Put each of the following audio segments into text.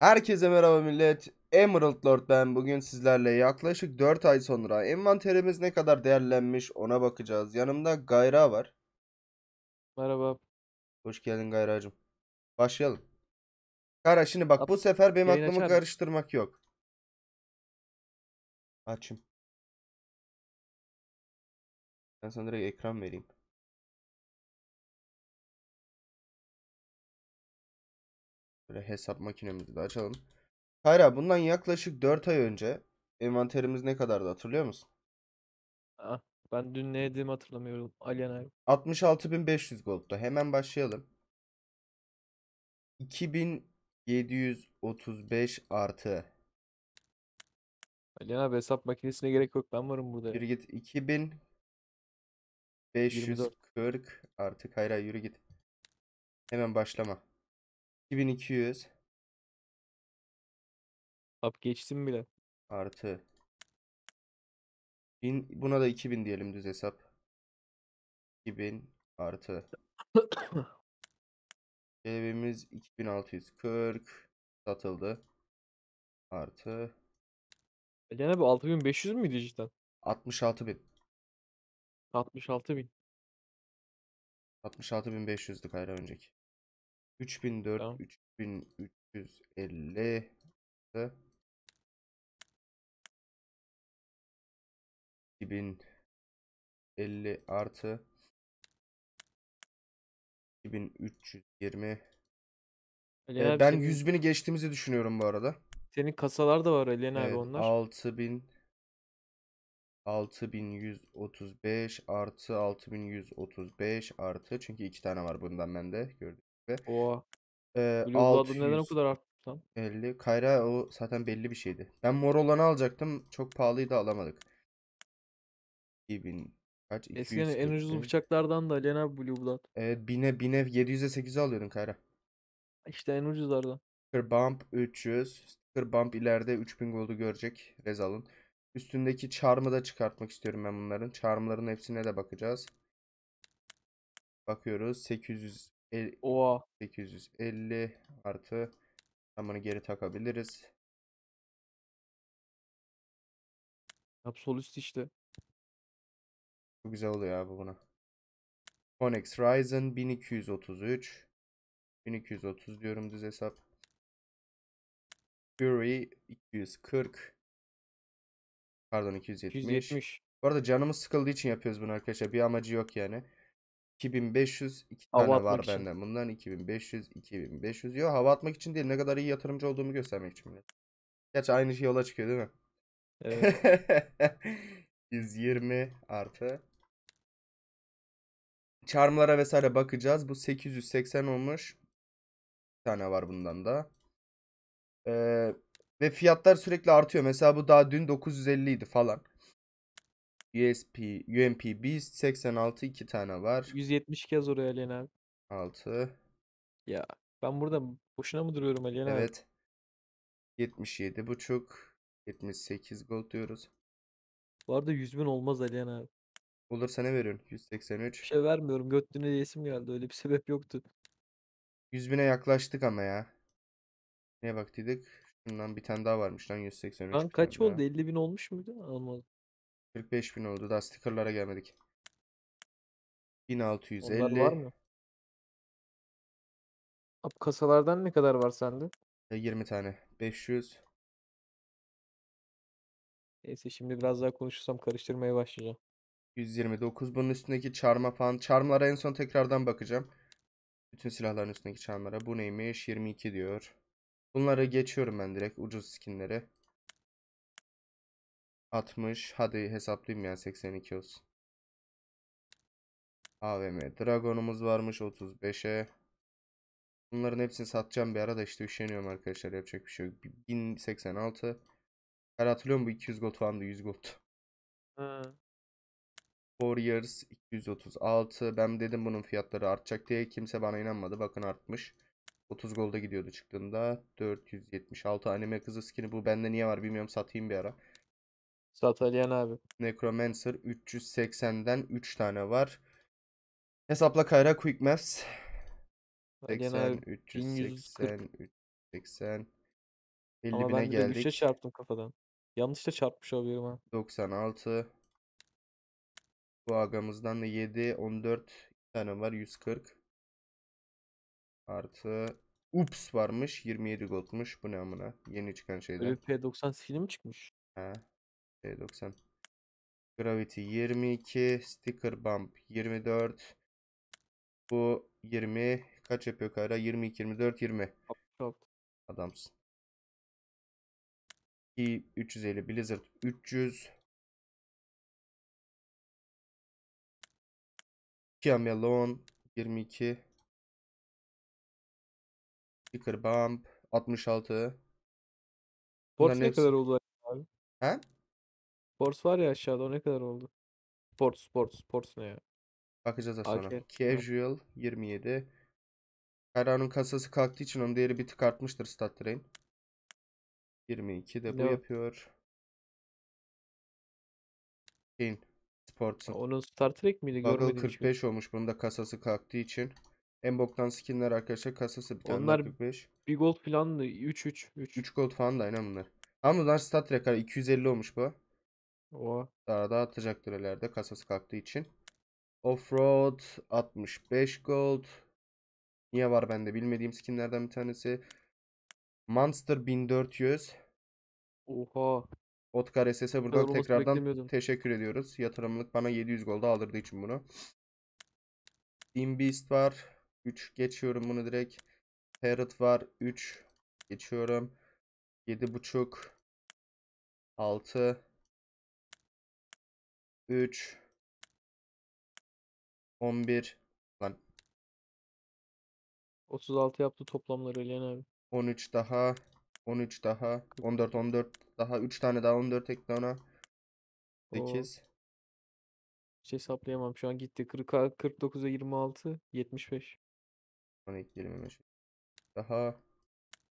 Herkese merhaba millet. Emerald Lord ben. Bugün sizlerle yaklaşık 4 ay sonra envanterimiz ne kadar değerlenmiş ona bakacağız. Yanımda Gayra var. Merhaba. Hoş geldin Gayracığım. Başlayalım. Kara şimdi bak bu sefer benim aklımı açar mısın? karıştırmak yok. Açım. Ben sana direkt ekran vereyim. Böyle hesap makinemizi de açalım. Kayra bundan yaklaşık 4 ay önce envanterimiz ne kadardı hatırlıyor musun? Ah, ben dün ne yediğimi hatırlamıyorum. Alien abi. 66.500 gold'da. Hemen başlayalım. 2735 artı. Alien abi hesap makinesine gerek yok. Ben varım burada. Yürü git. 2540 artı. Kayra yürü git. Hemen başlama. 2200 Abi geçtim bile. artı. 1000, buna da 2000 diyelim düz hesap. 2000 artı. Gelibimiz 2640 satıldı. Artı Alien abi 6500 müydü cidden? 66.000. 66.000. 66.500'dü Kayra önceki. 3004, Tamam. 3350 'dı. 2050 artı 2320. Alien Ee, abi ben senin, 100 bini geçtiğimizi düşünüyorum bu arada. senin kasalar da var Alien abi Evet, onlar. 6000 6135 artı 6135 artı çünkü iki tane var bundan bende gördüğünüz. Oha. Ee, Blue Blood'ın neden o kadar arttı lan? 50. Kayra o zaten belli bir şeydi. Ben mor olanı alacaktım. Çok pahalıydı alamadık. 2000 kaç? Eskiden en 240 ucuz bin. bıçaklardan da Alien abi Blue Blood. Evet bine bine 700'e 8'e alıyordun Kayra. İşte en ucuzlardan. Sticker Bump 300. Sticker Bump ileride 3000 gold'u görecek. Rezal'ın. Üstündeki charm'ı da çıkartmak istiyorum ben bunların. Charm'ların hepsine de bakacağız. Bakıyoruz. 850, Oha. 850 artı. Tamamını geri takabiliriz. Absolut işte. Çok güzel oluyor abi buna. Onyx Ryzen 1233. 1230 diyorum düz hesap. Fury 240. Pardon 270. 270. Bu arada canımız sıkıldığı için yapıyoruz bunu arkadaşlar. Bir amacı yok yani. 2500 iki Hava tane var için. benden. Bundan 2500 2500. Yok hava atmak için değil. Ne kadar iyi yatırımcı olduğumu göstermek için. bile. Gerçi aynı şey yola çıkıyor değil mi? Evet. 120 artı. Charmlara vesaire bakacağız. Bu 880 olmuş. Bir tane var bundan da. Ee, ve fiyatlar sürekli artıyor. Mesela bu daha dün 950 idi falan. USP, UMP Beast 86 iki tane var. 170 kez oraya Alien abi. 6. Ya ben burada boşuna mı duruyorum Alien abi? Evet. 77 buçuk. 78 gold diyoruz. Bu arada 100 bin olmaz Alien abi. Olursa ne veriyorsun? Bir 183. şey vermiyorum. Götlüğüne diyesim geldi. Öyle bir sebep yoktu. 100 bine yaklaştık ama ya. Neye baktıydık? Şundan bir tane daha varmış lan 183 Lan bir kaç oldu? 50 bin olmuş muydu? Olmadı. 45 bin oldu. Daha stickerlara gelmedik. Onlar var 1650. mı? Abi kasalardan ne kadar var sende? e, 20 tane. 500. Neyse şimdi biraz daha konuşursam karıştırmaya başlayacağım. 129. Bunun üstündeki charm'a falan. Charm'lara en son tekrardan bakacağım. Bütün silahların üstündeki charm'lara. Bu neymiş? 22 diyor. Bunları geçiyorum ben direkt. Ucuz skinleri. 60. Hadi hesaplayayım ya 82 olsun. AVM Dragon'umuz varmış 35'e. Bunların hepsini satacağım bir ara da işte üşeniyorum arkadaşlar. Yapacak bir şey yok. 1086. Her hatırlıyorum bu 200 gold falandı 100 gold. Ha. Warriors 236. Ben dedim bunun fiyatları artacak diye. Kimse bana inanmadı. Bakın artmış. 30 golda gidiyordu çıktığında. 476 anime kızı skini. Bu bende niye var bilmiyorum. Satayım bir ara. Sat Alien abi. Necromancer 380'den 3 tane var. Hesapla Kayra Quick. Alien 80, abi 1140. 380, 380. 50 Ama bine ben bir de 3'e geldik. çarptım kafadan. Yanlış da çarpmış olabilirim ha. 96. Bu agamızdan da 7, 14 bir tane var 140. Artı Ups varmış 27 goldmuş. Bu ne amına? Yeni çıkan bir P90 skill'i mi çıkmış? Ha. P90. Gravity 22. Sticker Bump 24. Bu 20. Kaç yapıyor Kayra? 22, 24, 20. Çok. Adamsın. I 350 Blizzard 300 Kiamelon 22 Sticker Bump 66 Sports Bunların ne kadar hepsi- oldu abi? He? Sports var ya aşağıda o ne kadar oldu? Sports, sports, sports ne ya? Bakacağız az sonra. AK, Casual 27 Kayra'nın kasası kalktığı için onun değeri bir tık artmıştır Stat Train 22 de bu yapıyor Şeyin Sports'un Onun Star Trek miydi? Goggle Görmedim hiç. 45 olmuş. Bunun da kasası kalktığı için. En boktan skinler arkadaşlar kasası bir tane Onlar 45. Bir gold falandı. 3 3 3. 3 gold falan da aynen bunlar. Ama bunlar stat tracker 250 olmuş bu. Oha. Daha da atacaktır ileride kasası kalktığı için. Offroad 65 gold. Niye var bende bilmediğim skinlerden bir tanesi. Monster 1400. Oha. Otkar SS'e kadar buradan olmasını tekrardan teşekkür ediyoruz. Yatırımlık bana 700 golda aldırdığı için bunu. Team Beast var. 3 geçiyorum bunu direkt. Parrot var. 3 geçiyorum. 7.5 6 3 11 lan 36 yaptı toplamları Aliyan abi. 13 daha 13 daha 14 14 daha 3 tane daha 14 ekle ona. Oo. 8 Hiç hesaplayamam. Şu an gitti. 40, 49'a 26, 75. 12 25 daha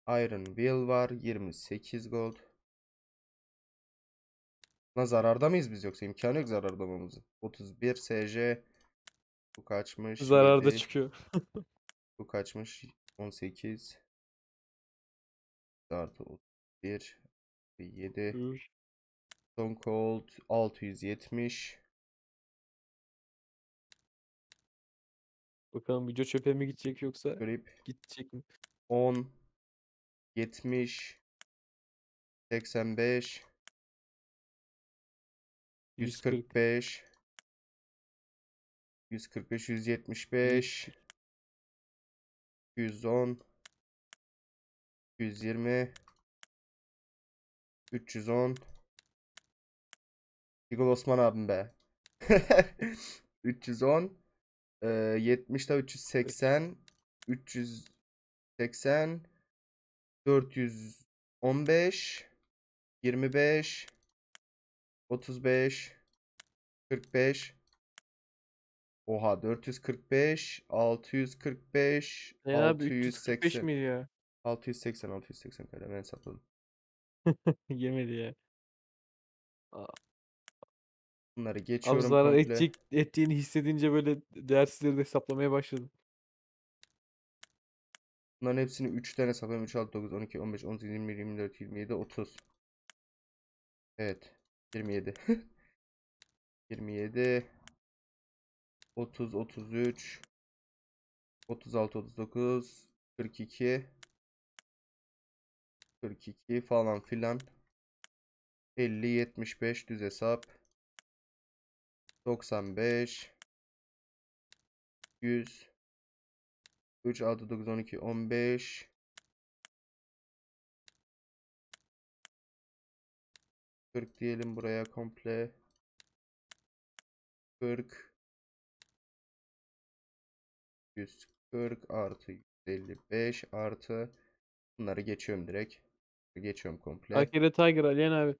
Iron Will var 28 gold. Lan zararda mıyız biz yoksa imkanı yok zararda olmamızın. 31 SJ bu kaçmış? Zararda 7, çıkıyor. Bu kaçmış? 18 artı 31 7 Dur. Stone Cold 670 Bakalım video çöpe mi gidecek yoksa Grip gidecek mi? 10 70 85 140. 145 145 175 110 120 310 Igor Osman abim be. 310 e, 70 da 380 380 415 25 35 45 Oha 445 645 Ne abi 345 680 miydi ya? 680 680 kadar ben hesapladım. Yemedi ya. Bunları Abi geçiyorum zarar komple. edecek, ettiğini hissedince böyle değersizleri de hesaplamaya başladım. Bunların hepsini 3'ten hesaplıyorum. 3, 6, 9, 12, 15, 18, 20, 24, 27, 30. Evet. 27. 27. 30, 33. 36, 39. 42. 42 falan filan. 50, 75 düz hesap. 95. 100. 3, 6, 9, 12, 15. 40 diyelim buraya komple. 40. 140 artı 155 artı. Bunları geçiyorum direkt. Geçiyorum komple. Akere Tiger Aliyan abi.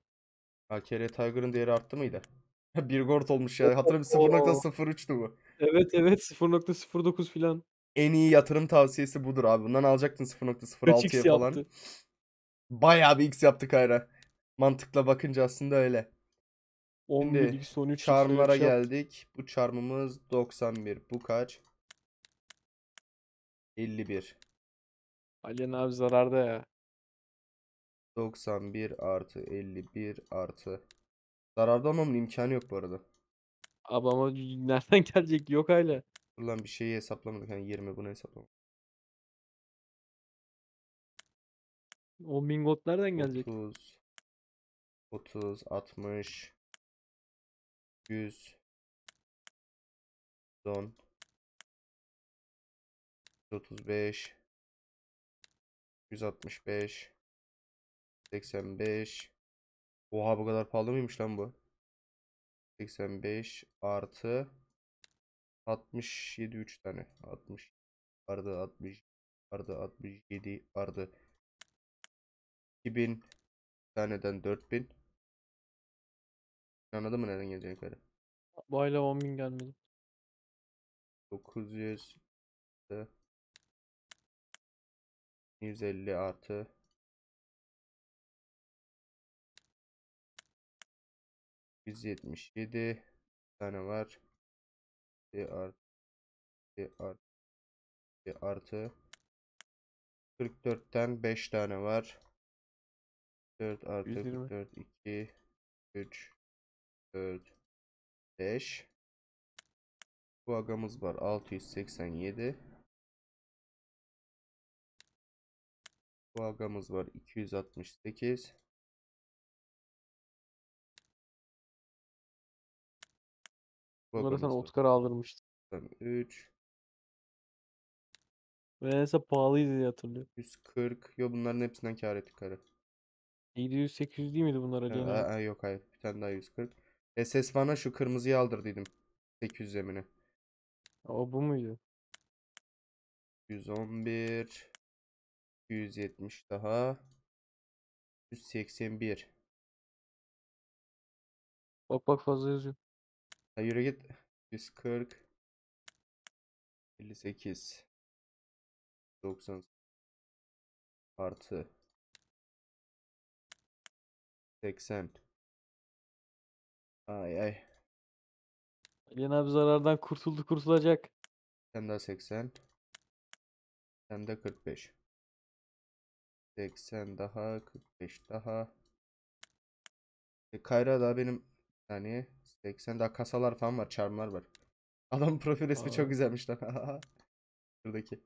AKR Tiger'ın değeri arttı mıydı? 1 gold olmuş ya. Hatırlıyorum 0.03'tü bu. Evet evet 0.09 filan. En iyi yatırım tavsiyesi budur abi. Bundan alacaktın 0.06'ya 3x falan. yaptı. Bayağı bir X yaptık Kayra. Mantıkla bakınca aslında öyle. 11 Şimdi x 13 x Charm'lara öyle bir şey yaptı. geldik. Bu charm'ımız 91. Bu kaç? 51. Aliyan abi zararda ya. 91 artı 51 artı. Zararda olmamın imkanı yok bu arada. Abi ama nereden gelecek? Yok hala. Dur lan bir şeyi hesaplamadık. Yani 20 bunu hesaplamadık. 10 bin gold nereden gelecek? 30 30 60 100 10 135 165 85 Oha bu kadar pahalı mıymış lan bu? 85 artı 67 3 tane. 60 ardı 60 ardı 67 ardı 2000 taneden 4000 Anladın mı nereden gelecek yukarı? Bu hala 10 bin gelmedi. 900 artı 150 artı 177 tane var. Bir artı bir artı bir artı 44'ten 5 tane var. 4 artı 120. 44 2 3 4 5 Bu agamız var 687 Bu agamız var 268 Bu Bunlara sen agamız var Oscar aldırmıştın. 3 Ve neyse pahalıydı diye hatırlıyorum. 140 Yo bunların hepsinden kâr ettik karı. 700-800 değil miydi bunlar Ali abi? ha, yok hayır. Bir tane daha 140 SS bana şu kırmızıyı aldırdıydım. 800 emine O bu muydu? 111 270 daha 181 Bak bak fazla yazıyor. Ha, yürü git. 140 58 90 artı 80 ay ay Ali abi zarardan kurtuldu kurtulacak. sen daha 80 sen de 45 80 daha 45 daha e, Kayra daha benim saniye 80 daha kasalar falan var çarmlar var Adam profil resmi çok Aa. güzelmiş lan Şuradaki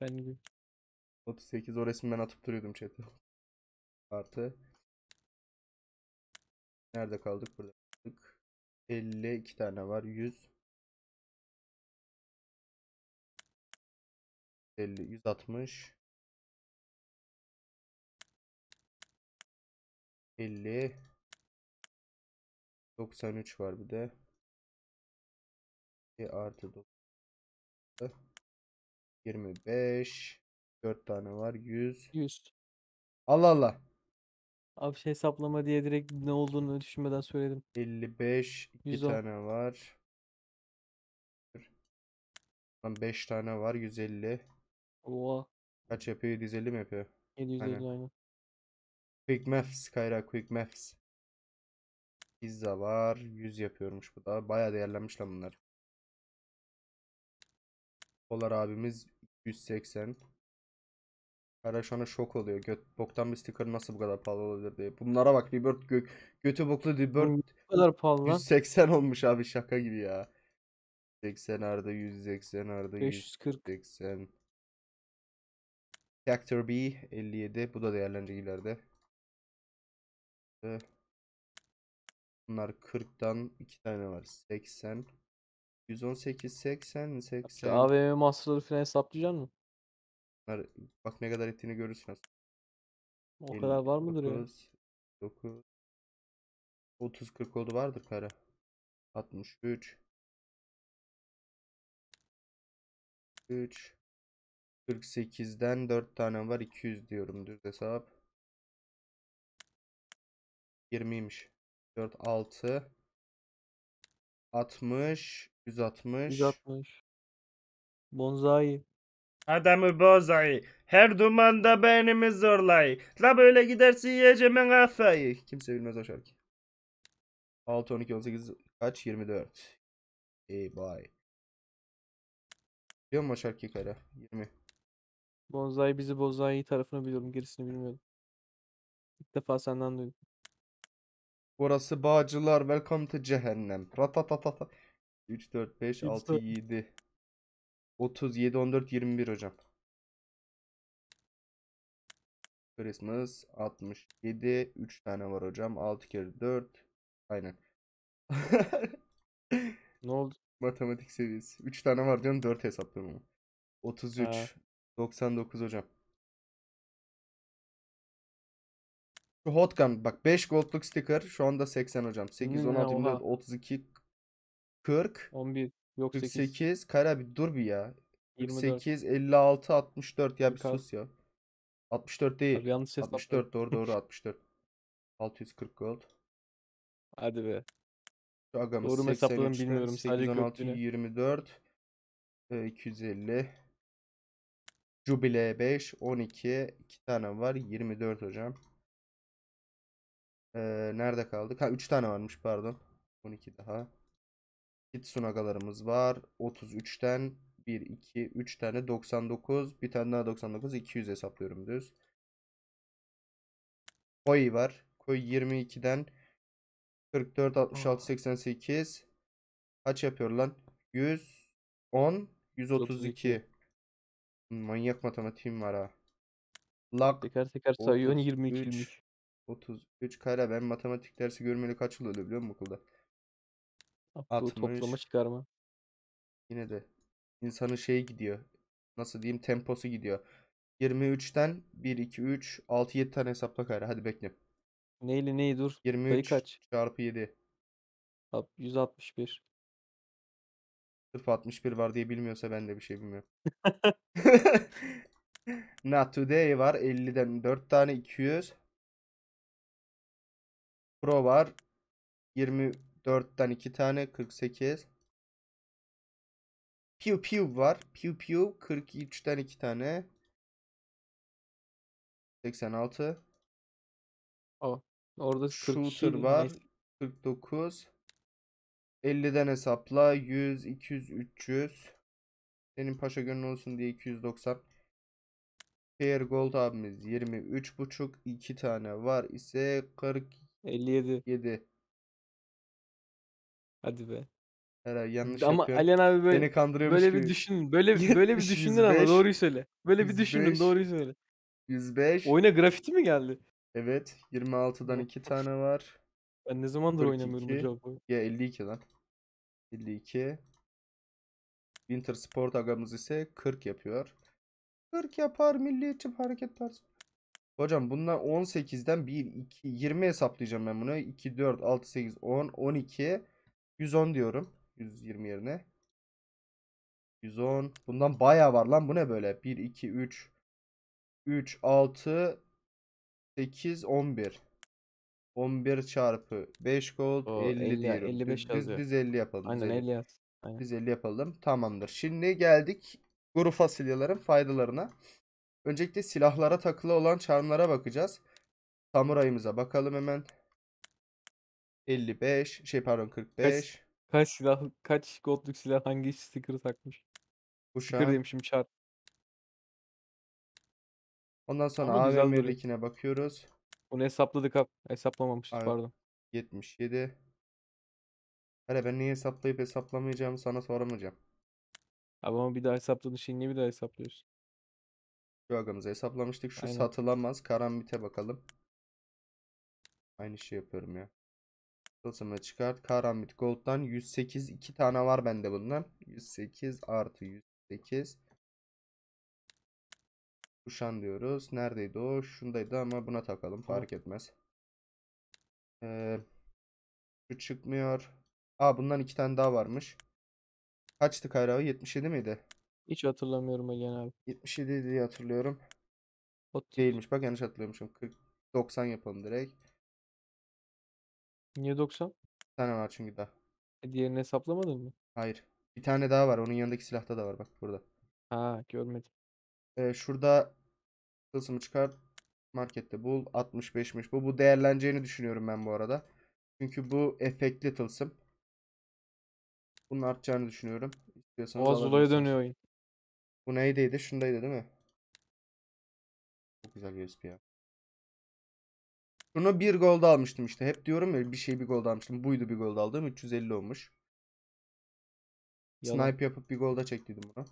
Ben gibi. 38 o resmi ben atıp duruyordum chat'e. Artı. Nerede kaldık? Burada kaldık. 52 tane var. 100. 50, 160. 50. 93 var bir de. Bir artı 9. 25. 4 tane var. 100. 100. Allah Allah. Abi şey hesaplama diye direkt ne olduğunu düşünmeden söyledim. 55 2 110. tane var. Lan 5 tane var 150. Oha. Kaç yapıyor? 750 mi yapıyor? 750 Aynen. aynen. Quick Maths Kayra Quick Maths. Pizza var. 100 yapıyormuş bu da. Bayağı değerlenmiş lan bunlar. Polar abimiz 180. Kayra şu anda şok oluyor. Göt, boktan bir sticker nasıl bu kadar pahalı olabilir diye. Bunlara bak. Rebirth gö götü boklu Rebirth Bu kadar pahalı lan. 180 olmuş abi şaka gibi ya. 80 arda 180 arda 540. 180. Factor B 57. Bu da değerlenecek ileride. Bunlar 40'tan 2 tane var. 80. 118 80 Şu 80. AVM masrafları falan hesaplayacaksın mı? Bunlar, bak ne kadar ettiğini görürsün aslında. O kadar var mıdır ya? 59, 9 30 40 oldu vardır kara. 63 3 48'den 4 tane var 200 diyorum düz hesap 20'ymiş 4 6 60 160 160. Bonzai. Adamı bozay her dumanda beynimi zorlay La böyle giderse yiyeceğim ben kafayı Kimse bilmez o şarkı 6 12 18 kaç 24 Ey boy Biliyor musun o şarkıyı kara 20 Bonsai bizi Bonsai tarafını biliyorum. Gerisini bilmiyordum. İlk defa senden duydum. Burası Bağcılar. Welcome to cehennem. Ratatatata. 3, 4, 5, Yedi 6, saat. 7. 37, 14, 21 hocam. Christmas 67. 3 tane var hocam. 6 kere 4. Aynen. Ne oldu? Matematik seviyesi. 3 tane var diyorum 4 hesaplıyorum ama. 33. Ha. 99 hocam. Şu Hotgun bak 5 gold'luk sticker şu anda 80 hocam. 8, Ne, 16, 24, oha. 32, 40, 11 yok 8. 48. Kara bir dur bir ya. 24. 48, 56, 64 ya bir 46. sus ya. 64 değil. Abi yanlış hesapladım. 64 doğru doğru 64. 640 gold. Hadi be. Şu agamız Doğru mu hesapladım 83'ten bilmiyorum. Sadece 8, 16, göklüğüne. 24. e, 250. Jubile 5, 12. 2 tane var. 24 hocam. Ee, nerede kaldık? Ha 3 tane varmış pardon. 12 daha. Kitsunagalarımız var. 33'ten 1, 2, 3 tane 99. Bir tane daha 99. 200 hesaplıyorum düz. Koi var. Koi 22'den 44, 66, 88. Kaç yapıyor lan? 110, 132. Manyak matematiğim var ha. Lak Teker teker sayıyorsun 22 33. ilmiş. 33 kare. Ben matematik dersi görmeli kaç yıl oluyor biliyor musun okulda? 60. toplama çıkarma. Yine de insanın şeyi gidiyor. Nasıl diyeyim temposu gidiyor. 23'ten 1, 2, 3, 6, 7 tane hesapla kare. Hadi bekle. Neyle neyi dur? Sayı 23 kaç? çarpı 7. Ab- 161. Sırf 61 var diye bilmiyorsa ben de bir şey bilmiyorum. Not today var 50'den 4 tane 200. Pro var 24'ten 2 tane 48. Pew Pew var. Pew Pew 43'ten 2 tane. 86. Aa, orada 42 Shooter var. neyse. 49. 50'den hesapla. 100, 200, 300. Senin paşa gönlün olsun diye 290. Fair Gold abimiz 23.5. 2 tane var ise 57. 47. Hadi be. Herhalde yanlış Ama yapıyor. Alihan abi böyle Beni kandırıyormuş böyle bir gibi. düşün. Böyle böyle bir 70, düşündün ama 105, doğruyu söyle. Böyle bir düşündün 105. doğruyu söyle. 105. Oyuna grafiti mi geldi? Evet. 26'dan 2 tane var. Ben ne zamandır oynamıyorum bu 42. oyunu. Ya 52 lan. 52. Winter Sport agamız ise 40 yapıyor. 40 yapar milliyetçi hareket tarzı. Hocam bundan 18'den 1, 2, 20 hesaplayacağım ben bunu. 2, 4, 6, 8, 10, 12, 110 diyorum. 120 yerine. 110. Bundan bayağı var lan. Bu ne böyle? 1, 2, 3, 3, 6, 8, 11. 11 çarpı 5 gold O 50 50 diyorum. 55 Biz, biz, yazıyor. biz 50 yapalım. Aynen 50. 50 yaz. Aynen. Biz 50 yapalım. Tamamdır. Şimdi geldik kuru fasulyelerin faydalarına. Öncelikle silahlara takılı olan charmlara bakacağız. Samurayımıza bakalım hemen. 55, şey pardon 45. Kaç silah, kaç goldluk silah hangi sticker takmış? Sticker Kuşan. diyeyim şimdi şart. Ondan sonra Ama güzel duruyor. AVM'dekine bakıyoruz. Bunu hesapladık. Hesaplamamışız Ay- pardon. 77. Hele ben niye hesaplayıp hesaplamayacağımı sana soramayacağım. Abi ama bir daha hesapladığın şeyi niye bir daha hesaplıyorsun? Şu agamızı hesaplamıştık. Şu Aynen. satılamaz. Karambit'e bakalım. Aynı şey yapıyorum ya. Tılsımı çıkart. Karambit Gold'dan 108. 2 tane var bende bundan. 108 artı 108. Kuşan diyoruz. Neredeydi o? Şundaydı ama buna takalım. Fark etmez. Ee, şu çıkmıyor. Aa bundan iki tane daha varmış. Kaçtı Kayra? 77 miydi? Hiç hatırlamıyorum Alihan abi. 77 diye hatırlıyorum. Ot- Değilmiş. Bak yanlış hatırlıyormuşum. 40 90 yapalım direkt. Niye 90? Bir tane var çünkü daha. E, diğerini hesaplamadın mı? Hayır. Bir tane daha var. Onun yanındaki silahta da var. Bak burada. Ha görmedim. Ee, şurada tılsımı çıkart. Markette bul. 65'miş bu. Bu değerleneceğini düşünüyorum ben bu arada. Çünkü bu efektli tılsım. Bunun artacağını düşünüyorum. İstiyorsanız Oha Zula'ya alabilirsiniz. dönüyor oyun. Bu neydeydi? Şundaydı değil mi? çok güzel USP ya. Şunu bir gold almıştım işte. Hep diyorum ya bir şey bir gold almıştım. Buydu bir gold aldığım. 350 olmuş. Yalan. Snipe yapıp bir golda çektiydim bunu.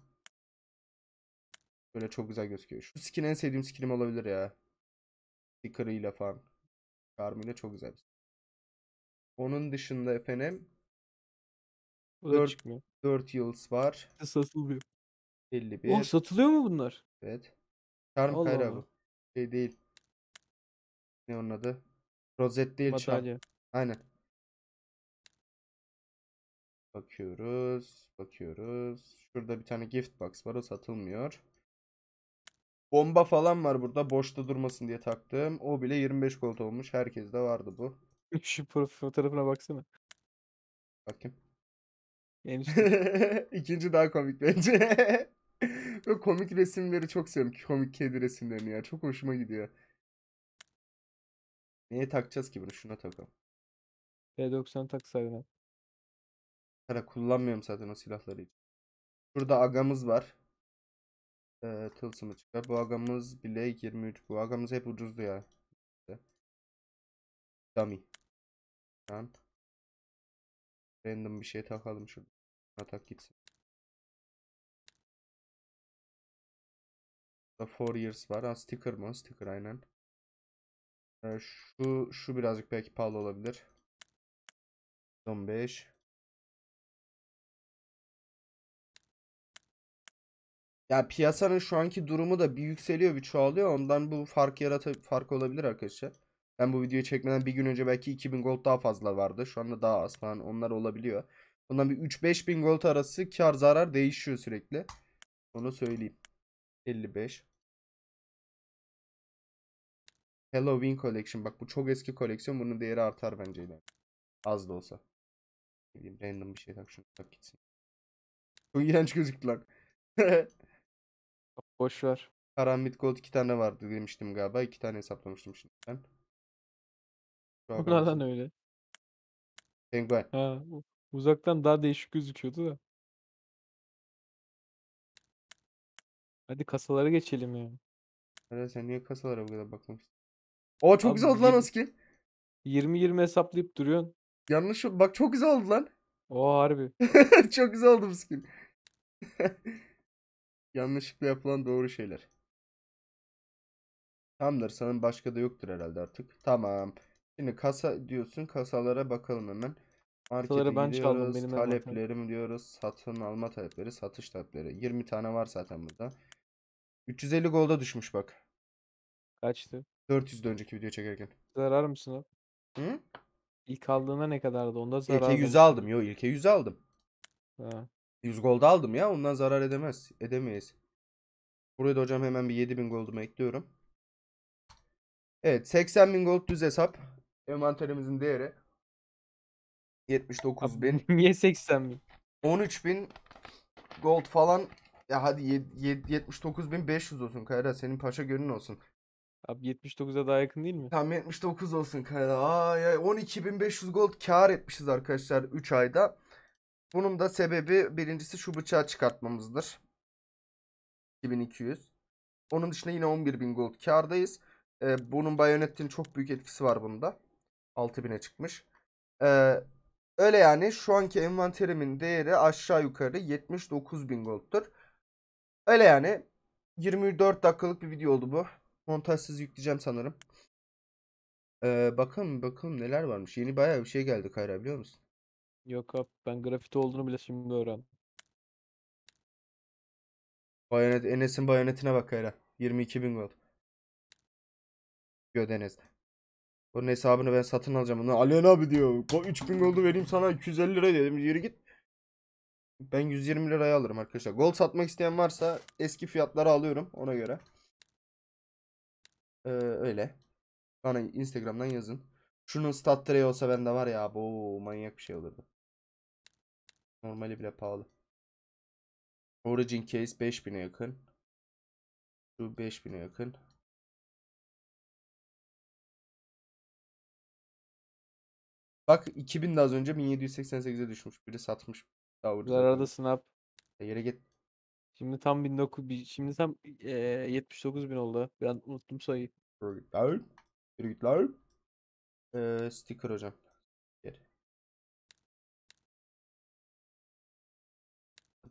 Böyle çok güzel gözüküyor. Şu skin en sevdiğim skinim olabilir ya. Sticker'ıyla falan. Charm'ıyla çok güzel. Onun dışında efendim O da Dört- çıkmıyor. 4 yıldız var. Satılmıyor. 51. Oh satılıyor mu bunlar? Evet. Charm kayra bu. Şey değil. Ne onun adı? Rozet değil. Madalya. Aynen. Bakıyoruz. Bakıyoruz. Şurada bir tane gift box var. O satılmıyor. Bomba falan var burada. Boşta durmasın diye taktım. O bile 25 gold olmuş. Herkeste vardı bu. Şu fotoğrafına baksana. Bakayım. İkinci daha komik bence. Komik resimleri çok seviyorum. Komik kedi resimlerini ya. Çok hoşuma gidiyor. Neye takacağız ki bunu? Şuna takalım. P90 taksaydın. Hala kullanmıyorum zaten o silahları hiç. Şurada agamız var. Ee, tılsımı çıkar. Bu agamız bile 23. Bu agamız hep ucuzdu ya. Dummy. Lan. Random bir şey takalım şurada. Atak gitsin. Burada 4 years var. Ha, sticker mı? Sticker aynen. Ee, şu şu birazcık belki pahalı olabilir. 15. Ya piyasanın şu anki durumu da bir yükseliyor bir çoğalıyor. Ondan bu fark yarata fark olabilir arkadaşlar. Ben bu videoyu çekmeden bir gün önce belki 2000 gold daha fazla vardı. Şu anda daha az falan onlar olabiliyor. Bundan bir 3-5 bin gold arası kar zarar değişiyor sürekli. Onu söyleyeyim. 55. Halloween Collection. Bak bu çok eski koleksiyon. Bunun değeri artar bence ileride. Az da olsa. Ne bileyim, random bir şey tak şunu tak gitsin. Çok iğrenç gözüktü lan. Boş ver. Karambit Gold iki tane vardı demiştim galiba. İki tane hesaplamıştım şimdi ben. Bunlardan öyle. Penguen. Ha, uzaktan daha değişik gözüküyordu da. Hadi kasalara geçelim ya. Hala sen niye kasalara bu kadar bakmak Oo çok Abi güzel oldu lan o skin. 20-20 hesaplayıp duruyorsun. Yanlış bak çok güzel oldu lan. O harbi. Çok güzel oldu bu skin. Yanlışlıkla yapılan doğru şeyler. Tamamdır. Sanırım başka da yoktur herhalde artık. Tamam. Şimdi kasa diyorsun. Kasalara bakalım hemen. Markete Kasaları ben çaldım, gidiyoruz. benim envanterim. Taleplerim diyoruz. Satın alma talepleri, satış talepleri. 20 tane var zaten burada. 350 golda düşmüş bak. Kaçtı? 400 de önceki video çekerken. Zarar mısın abi? Hı? İlk aldığında ne kadardı? Onda zarar İlke 100 aldım. Yo ilke 100 aldım. Ha. 100 gold aldım ya. Ondan zarar edemez. Edemeyiz. Buraya da hocam hemen bir 7000 goldumu ekliyorum. Evet 80.000 gold düz hesap. Envanterimizin değeri. 79.000. Abi niye 80 bin? 13.000 gold falan. Ya hadi 79.500 olsun Kayra. Senin paşa gönlün olsun. Abi 79'a daha yakın değil mi? Tam 79 olsun Kayra. Ay, ay, 12.500 gold kar etmişiz arkadaşlar 3 ayda. Bunun da sebebi birincisi şu bıçağı çıkartmamızdır. 2200. Onun dışında yine 11.000 gold kardayız. Ee, bunun Bayonet'in çok büyük etkisi var bunda. 6000'e çıkmış. Ee, öyle yani şu anki envanterimin değeri aşağı yukarı 79.000 gold'tur. Öyle yani 24 dakikalık bir video oldu bu. Montajsız yükleyeceğim sanırım. Ee, bakalım bakalım neler varmış. Yeni bayağı bir şey geldi Kayra biliyor musun? Yok abi ben grafiti olduğunu bile şimdi öğrendim. Bayonet, Enes'in bayonetine bak Kayra. 22.000 gold. Göd Enes'te. Onun hesabını ben satın alacağım. Ona Alihan abi diyor. Bu 3000 gold'u vereyim sana 250 lira dedim. Yürü git. Ben 120 liraya alırım arkadaşlar. Gold satmak isteyen varsa eski fiyatları alıyorum ona göre. Ee, öyle. Bana Instagram'dan yazın. Şunun stat direği olsa bende var ya. Bu manyak bir şey olurdu. Normali bile pahalı. Origin case 5000'e yakın. Şu 5000'e yakın. Bak 2000 de az önce 1788'e düşmüş. Biri satmış. Daha. Zarardasın abi. Yere git. Şimdi tam 1900 bi- şimdi tam eee 79 bin oldu. Ben unuttum sayıyı. Git lan. Ee, sticker hocam. Geri.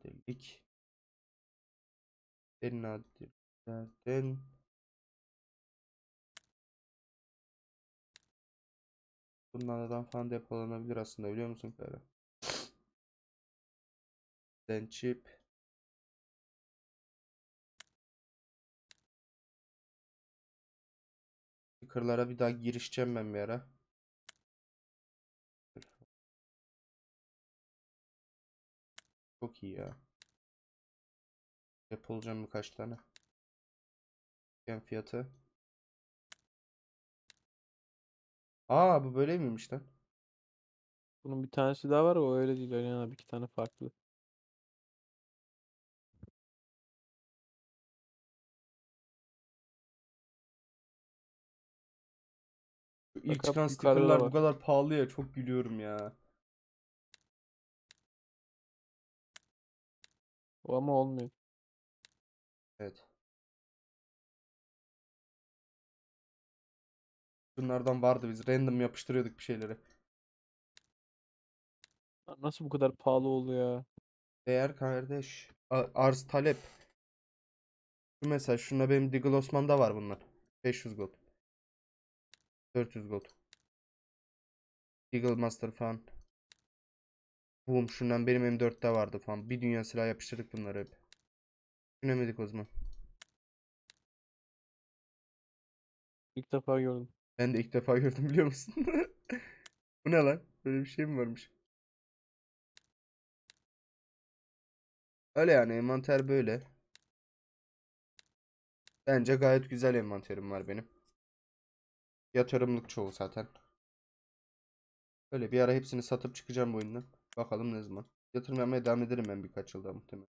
Delik. En nadirlerden Bunlardan falan depolanabilir aslında biliyor musun Kara? Then chip. Sticker'lara bir daha girişeceğim ben bir ara. Çok iyi ya. Yapılacağım birkaç tane. Dükkan fiyatı. Aa bu böyle miymiş lan? Bunun bir tanesi daha var o öyle değil Alihan abi iki tane farklı. İlk çıkan sticker'lar bu kadar pahalı ya çok gülüyorum ya. O ama olmuyor. Evet. Bunlardan vardı biz random yapıştırıyorduk bir şeyleri. Nasıl bu kadar pahalı oldu ya? Değer kardeş. A- arz talep. Mesela şuna benim Diggle Osman'da var bunlar. 500 gold. 400 gold. Diggle Master falan. Boom şundan benim M4'te vardı falan. Bir dünya silah yapıştırdık bunları hep. Düşünemedik o zaman. İlk defa gördüm. Ben de ilk defa gördüm biliyor musun? Bu ne lan? Böyle bir şey mi varmış? Öyle yani envanter böyle. Bence gayet güzel envanterim var benim. Yatırımlık çoğu zaten. Öyle bir ara hepsini satıp çıkacağım bu oyundan. Bakalım ne zaman. Yatırım yapmaya devam ederim ben birkaç yılda muhtemelen.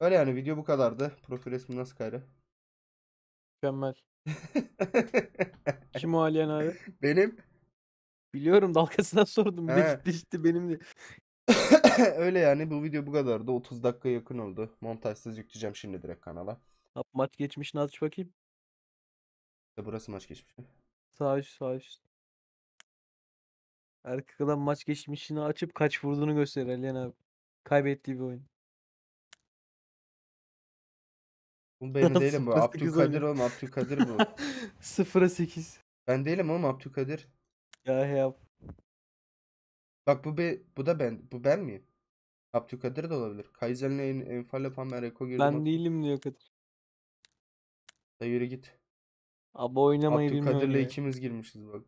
Öyle yani video bu kadardı. Profil resmi nasıl gayrı? Mükemmel. Kim o Alihan abi? Benim. Biliyorum dalgasından sordum. Bir de He. ciddi ciddi benim de. Öyle yani bu video bu kadardı. 30 dakika yakın oldu. Montajsız yükleyeceğim şimdi direkt kanala. Maç geçmişini aç bakayım. İşte burası maç geçmiş. Sağ üst sağ üst. Erkek adam maç geçmişini açıp kaç vurduğunu gösterir Alihan abi. Kaybettiği bir oyun. Bu benim değilim bu. Sıfır sekiz Abdülkadir oynuyor. oğlum Abdülkadir bu. 0'a 8. Ben değilim oğlum Abdülkadir. Ya ya. Bak bu be, bu da ben. Bu ben miyim? Abdülkadir de olabilir. Kaiser'le en, Enfal yapan ben Reko girdim. Ben değilim diyor Kadir. Da yürü git. Abi oynamayı bilmiyorum Abdülkadir'le ya. ikimiz girmişiz bak.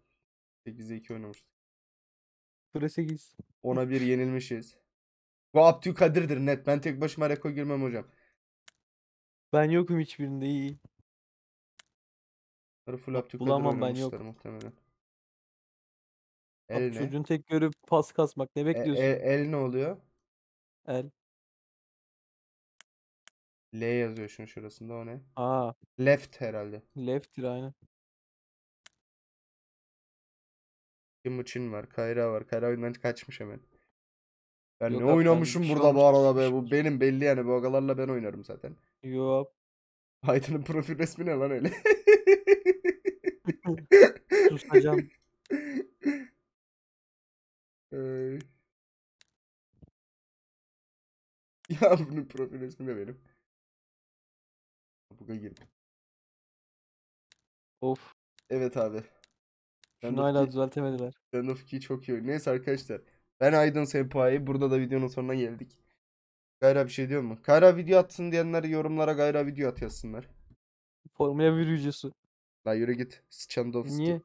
8'e 2 oynamıştık. 0'a 8. Ona bir yenilmişiz. Bu Abdülkadir'dir net. Ben tek başıma Reko girmem hocam. Ben yokum hiçbirinde iyi. Bunları full Bak, Abdülkadir bulamam ben, oynamışlar yok. muhtemelen. Abi El ne? çocuğun tek görevi pas kasmak. Ne E- bekliyorsun? e- el ne oluyor? El. L yazıyor şunun şurasında o ne? Aa, Left herhalde. left'tir aynen. Timuçin var. Kayra var. Kayra oyundan kaçmış hemen. Ben Yok ne abi, ben oynamışım bir şey burada bu arada be. Bu geçmiş. benim belli yani. Bu agalarla ben oynarım zaten. Yo. Aydın'ın profil resmi ne lan öyle? Susacağım. Ay. Ya bunun profil resmi de benim. Buga girdim. Of. Evet abi. Şunu hala düzeltemediler. Stand of Key çok iyi. Neyse arkadaşlar. Ben Aydın Senpai. Burada da videonun sonuna geldik. Gayra bir şey diyor mu? Gayra video atsın diyenler yorumlara Gayra video at yazsınlar. Formula 1 videosu. La yürü git. Schandovski. Niye?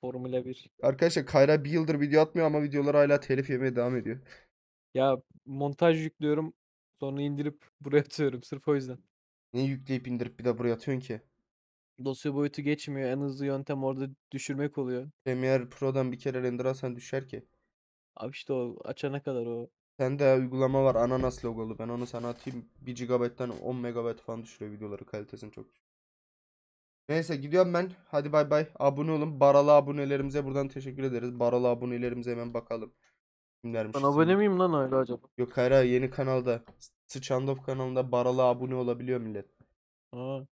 Formula 1. Arkadaşlar Kayra bir yıldır video atmıyor ama videolar hala telif yemeye devam ediyor. Ya montaj yüklüyorum. Sonra indirip buraya atıyorum. Sırf o yüzden. Niye yükleyip indirip bir de buraya atıyorsun ki? Dosya boyutu geçmiyor. En hızlı yöntem orada düşürmek oluyor. Premiere Pro'dan bir kere render alsan düşer ki. Abi işte o açana kadar o. Sende uygulama var ananas logolu. Ben onu sana atayım. 1 GB'den 10 MB falan düşürüyor videoları kalitesini çok düşürüyor. Neyse gidiyorum ben. Hadi bay bay. Abone olun. Baralı abonelerimize buradan teşekkür ederiz. Baralı abonelerimize hemen bakalım. Kimlermiş Ben abone miyim lan hala acaba? Yok hayır hayır, yeni kanalda. Sıçandof kanalında Baral'a abone olabiliyor millet. Ha.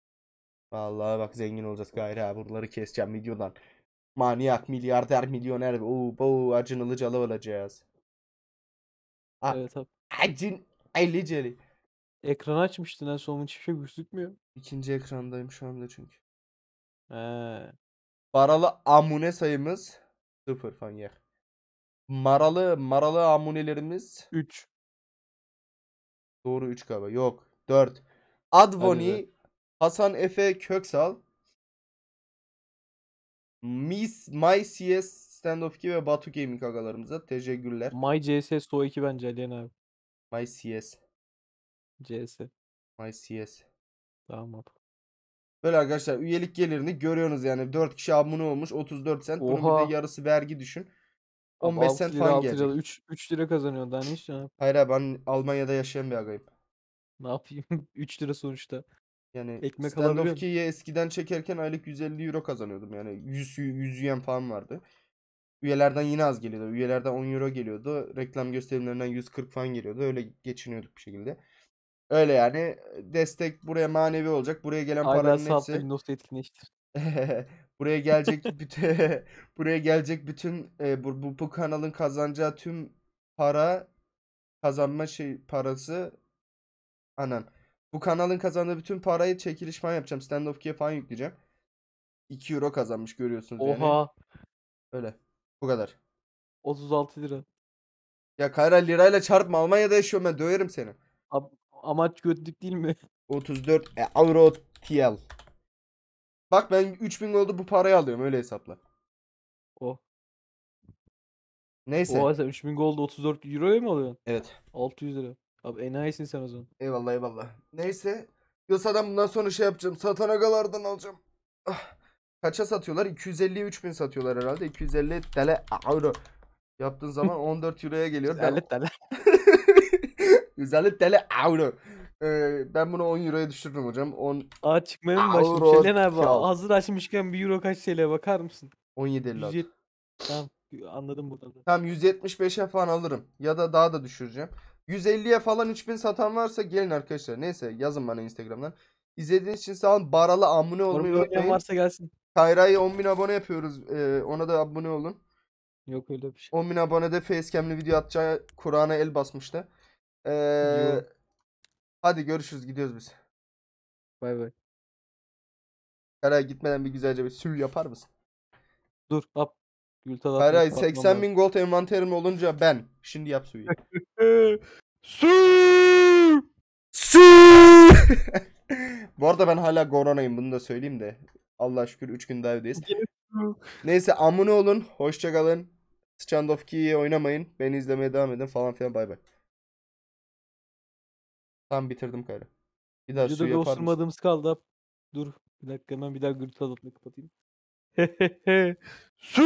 Vallahi bak zengin olacağız gayrı ha. Buraları keseceğim videodan. Manyak, milyarder, milyoner. Oo, bu Acun Ilıcalı olacağız. A- Evet abi. Acun Ilıcalı. Ekran açmıştın en son hiçbir şey gözükmüyor. İkinci ekrandayım şu anda çünkü. He. Baralı amune sayımız sıfır fanyer. Maralı maralı amunelerimiz 3. doğru 3 galiba. Yok 4. Advoni. Hasan Efe Köksal, Mis, My CS Standoff 2 ve Batu Gaming agalarımıza teşekkürler. My CS So 2 bence Aliyen abi. My CS, CS. My CS. Tamam abi. Böyle arkadaşlar üyelik gelirini görüyorsunuz yani 4 kişi abone olmuş 34 sent. Bunun bir Oha. de yarısı vergi düşün. Abi 15 altı sent lira, falan altı lira, gelecek. 3, 3 lira kazanıyorsun daha ne istiyorsun abi? Hayır abi ben Almanya'da yaşayan bir agayım. Ne yapayım? 3 lira sonuçta. Yani Ekmek Stand alabiliyor 2'yi eskiden çekerken aylık 150 euro kazanıyordum. Yani 100, 100 yen falan vardı. Üyelerden yine az geliyordu. Üyelerden 10 euro geliyordu. Reklam gösterimlerinden 140 falan geliyordu. Öyle geçiniyorduk bir şekilde. Öyle yani destek buraya manevi olacak. Buraya gelen Hala paranın sağ hepsi Windows etkinleştir. buraya gelecek bütün buraya gelecek bütün e, bu, bu bu kanalın kazanacağı tüm para kazanma şey parası anan bu kanalın kazandığı bütün parayı çekiliş falan yapacağım. Stand Up 2'ye falan yükleyeceğim. 2 euro kazanmış görüyorsunuz yani. Oha. Öyle. Bu kadar. 36 lira. Ya Kayra lirayla çarpma. Almanya'da yaşıyorum ben. Döverim seni. Ab amaç götlük değil mi? 34 euro TL. Bak ben 3000 oldu bu parayı alıyorum. Öyle hesapla. Oh. Neyse. Oha sen 3000 gold 34 euroya mı alıyorsun? Evet. 600 lira. Abi enayisin sen o zaman. Eyvallah eyvallah. Neyse. Yasa'dan bundan sonra şey yapacağım. Satan agalardan alacağım. Ah. Kaça satıyorlar? 250'ye 3000 satıyorlar herhalde. 250 TL euro. Yaptığın zaman 14 euroya geliyor. Ben- Terlet terlet. 150 TL euro. Ee, ben bunu 10 euroya düşürürüm hocam. 10 Aa çıkmaya mı Şelen abi hazır açmışken 1 euro kaç TL'ye bakar mısın? 17.56. 170 Tamam anladım buradan. da. Tamam 175'e falan alırım. Ya da daha da düşüreceğim. 150'ye falan 3000 satan varsa gelin arkadaşlar. Neyse yazın bana Instagram'dan. İzlediğiniz için sağ olun. Baralı abone olmayı Orada oynayan unutmayın. varsa gelsin. Kayra'yı 10.000 abone yapıyoruz. Ee, ona da abone olun. Yok öyle bir şey. 10.000 abonede facecam'li video atacağı Kur'an'a el basmıştı. Ee, Yo. Hadi görüşürüz. Gidiyoruz biz. Bay bay. Kayra gitmeden bir güzelce bir sül yapar mısın? Dur atmak Kayra bakmam 80 lazım. bin gold envanterim olunca ben. Şimdi yap suyu. Su! Su! Bu arada ben hala Gorona'yım bunu da söyleyeyim de. Allah şükür 3 gün daha evdeyiz. Neyse abone olun. Hoşça kalın. Stand of 2'yi oynamayın. Beni izlemeye devam edin falan filan bay bay. Tam bitirdim Kayra. Bir daha su Videoda yapar mısın? osurmadığımız kaldı. Dur. Bir dakika hemen bir daha gürültü alıp kapatayım. Su!